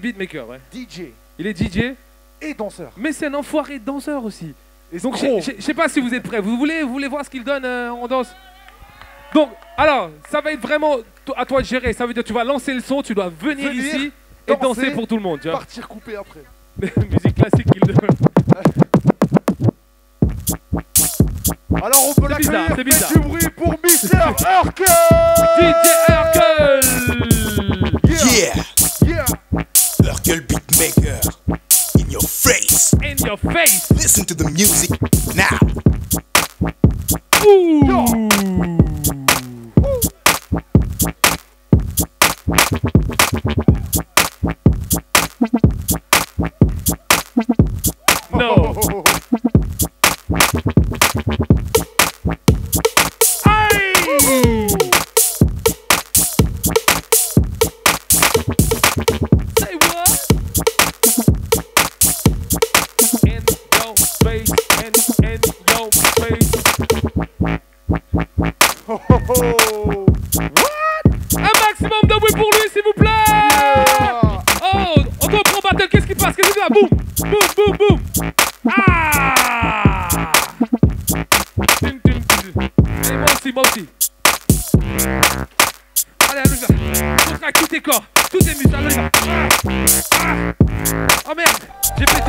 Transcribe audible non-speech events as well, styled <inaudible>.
beatmaker, ouais. DJ Il est DJ, et danseur. mais c'est un enfoiré de danseur aussi. Et Donc je sais pas si vous êtes prêts. Vous voulez, vous voulez voir ce qu'il donne euh, en danse? Donc, alors, ça va être vraiment à toi de gérer. Ça veut dire tu vas lancer le son, tu dois venir, Venir, ici et danser, danser pour tout le monde. Tu vois. partir couper après. <laughs> Musique classique qu'il donne. Alors on peut C'est bizarre, l'accueillir. c'est bizarre. Du bruit pour Mister <laughs> Urkel DJ yeah. Urkel Beatmaker. In your face. In your face Listen to the music now. Ouh Non face, in, in your face. oh, oh, oh. Un maximum de bruit pour lui, s'il vous plaît Yeah. Oh, on doit prendre battle, qu'est-ce qui passe Qu'est-ce qui passe Boum Boum, boum, boum Ah. Et moi aussi, moi aussi. Allez, allez, corps, muscles, allez, va. Ah. Ah. Oh merde, j'ai pété.